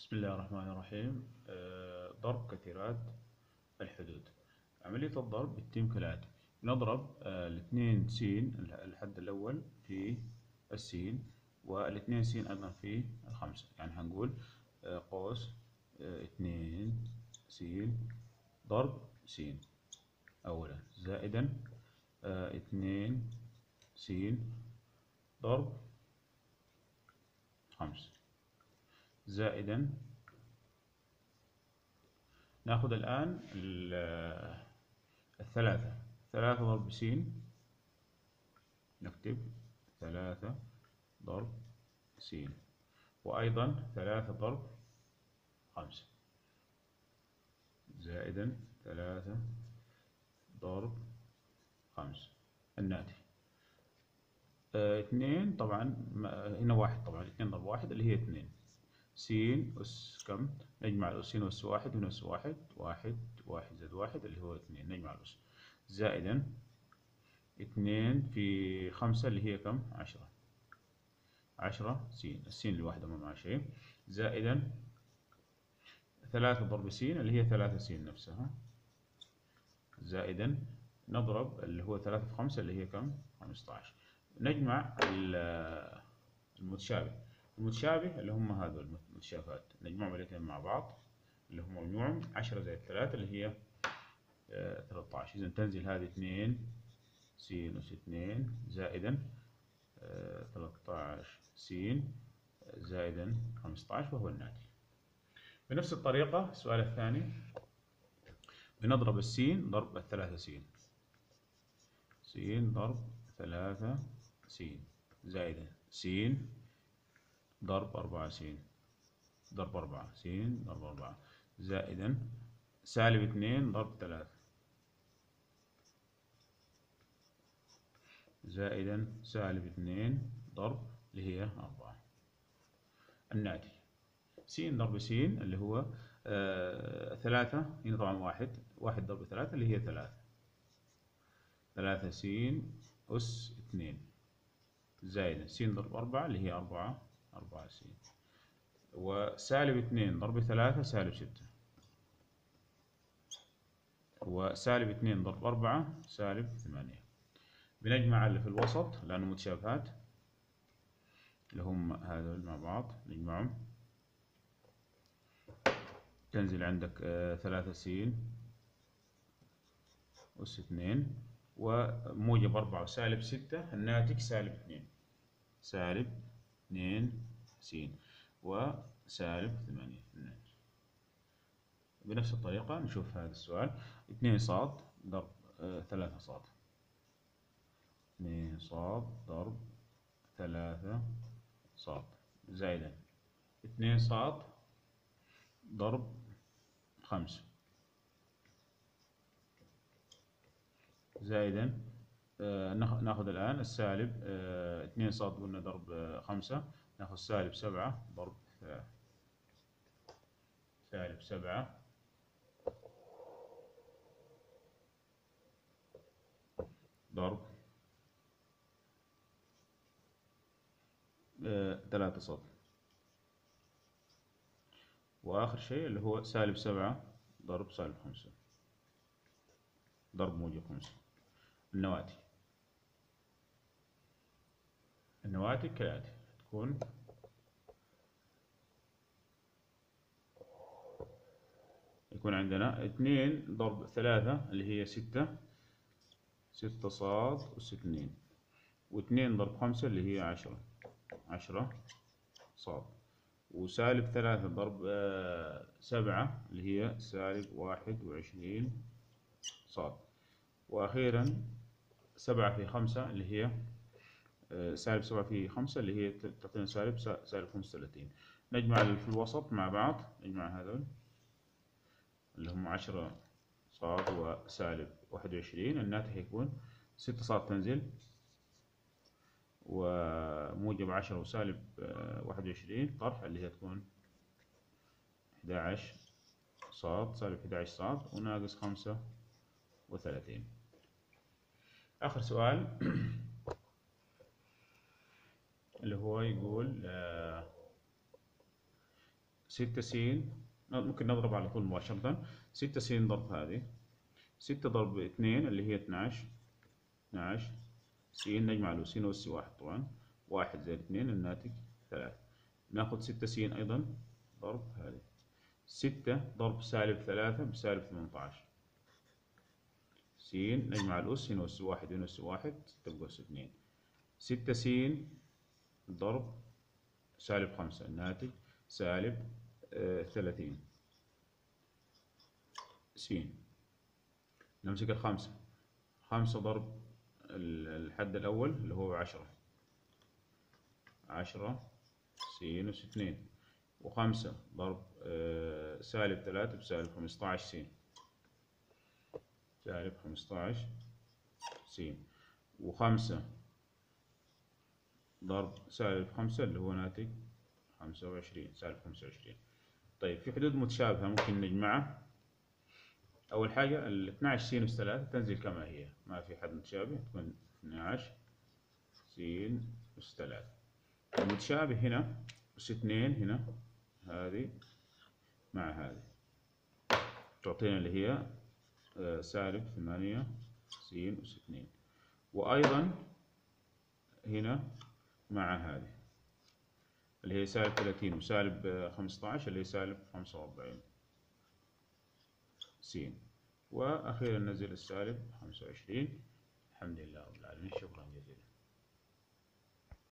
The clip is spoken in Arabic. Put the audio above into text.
بسم الله الرحمن الرحيم. آه، ضرب كثيرات الحدود. عملية الضرب بتتم كالآتي نضرب آه، الاثنين س الحد الأول في السين والاثنين س أيضا في الخمسة. يعني هنقول آه، قوس اثنين س ضرب س أولا زائدا اثنين س ضرب خمسة. زائدا. ناخذ الآن الثلاثة. ثلاثة ضرب س نكتب ثلاثة ضرب س وأيضا ثلاثة ضرب خمسة. زائدا ثلاثة ضرب خمسة. الناتج. آه اثنين طبعا هنا واحد طبعا. اثنين ضرب واحد اللي هي اثنين. س أس كم؟ نجمع الأسين أس واحد هنا أس واحد واحد واحد زائد واحد اللي هو اثنين. نجمع الأس زائدا اثنين في خمسة اللي هي كم؟ عشرة. عشرة س السين الواحدة ما معها شيء. زائدا ثلاثة ضرب س اللي هي ثلاثة س نفسها. زائدا نضرب اللي هو ثلاثة في خمسة اللي هي كم؟ خمسة عشر. نجمع المتشابه. المتشابه اللي هم هذول المتشابهات نجمعهم الاثنين مع بعض اللي هم مجموعهم 10 زائد 3 اللي هي 13 إذا تنزل هذه 2 س أس 2 زائدا 13 س زائدا 15 وهو الناتج. بنفس الطريقة السؤال الثاني بنضرب السين ضرب الثلاثة سين. سين ضرب ثلاثة سين. زائدا سين ضرب أربعة س ضرب أربعة س ضرب أربعة. زائدا سالب اثنين ضرب ثلاثة. زائدا سالب اثنين ضرب اللي هي أربعة. الناتج. س ضرب س اللي هو آه ثلاثة. هنا طبعا واحد. واحد ضرب ثلاثة اللي هي ثلاثة. ثلاثة س أس اثنين. زائدا س ضرب أربعة اللي هي أربعة. أربعة س وسالب اثنين ضرب ثلاثة سالب ستة. وسالب اثنين ضرب أربعة سالب ثمانية. بنجمع اللي في الوسط لأنه متشابهات. اللي هم هذول مع بعض نجمعهم. تنزل عندك آه ثلاثة س أس اثنين. وموجب أربعة وسالب ستة. الناتج سالب اثنين. سالب اثنين س وسالب ثمانية. بنفس الطريقة نشوف هذا السؤال. اثنين صاد ضرب آه ثلاثة صاد. اثنين صاد ضرب ثلاثة صاد. زائدا. اثنين صاد ضرب خمسة. زائدا. آه ناخذ الآن السالب آه اثنين صاد قلنا ضرب آه خمسة. نأخذ سالب سبعة ضرب سالب سبعة. ضرب. ثلاثة صاد. وآخر شيء اللي هو سالب سبعة ضرب سالب خمسة. ضرب موجب خمسة. النواتج النواتج كالآتي. تكون يكون عندنا اثنين ضرب ثلاثة اللي هي ستة ستة صاد أس اثنين واثنين ضرب خمسة اللي هي عشرة عشرة صاد. وسالب ثلاثة ضرب سبعة اللي هي سالب واحد وعشرين صاد. وأخيرا سبعة في خمسة اللي هي سالب سبعة في خمسة اللي هي تعطينا سالب سالب خمسة وثلاثين. نجمع في الوسط مع بعض نجمع هذول. اللي هم عشرة صاد وسالب واحد وعشرين. الناتج يكون ستة صاد تنزل. وموجب عشرة وسالب واحد وعشرين. طرح اللي هي تكون أحد عشر صاد سالب أحد عشر صاد وناقص خمسة وثلاثين. آخر سؤال. اللي هو يقول ستة س ممكن نضرب على طول مباشرة. ستة س ضرب هذه. ستة ضرب اثنين اللي هي اثناش اثناش س نجمع له س أس واحد طبعا. واحد زائد اثنين الناتج ثلاثة. ناخذ ستة س أيضا ضرب هذه. ستة ضرب سالب ثلاثة بسالب ثمانية عشر. س نجمع الأس س أس واحد ونص واحد تبقى أس اثنين. ستة س ضرب سالب خمسة الناتج سالب آه، ثلاثين. س نمسك الخمسة. خمسة ضرب الحد الأول اللي هو عشرة. عشرة س أس اثنين وخمسة ضرب آه، سالب ثلاثة بسالب خمسطعش س سالب خمسطعش س وخمسة ضرب سالب خمسة اللي هو ناتج خمسة وعشرين سالب خمسة وعشرين. طيب في حدود متشابهة ممكن نجمعها أول حاجة ال 12 س أس 3 تنزل كما هي؟ ما في حد متشابه تكون 12 س أس 3 المتشابه هنا أس 2 هنا هذه مع هذه. تعطينا اللي هي آه، سالب 8 س 2 وأيضا هنا مع هذه اللي هي سالب 30 وسالب 15 اللي هي سالب 45 س وأخيرا نزل السالب 25 الحمد لله رب العالمين. شكرا جزيلا.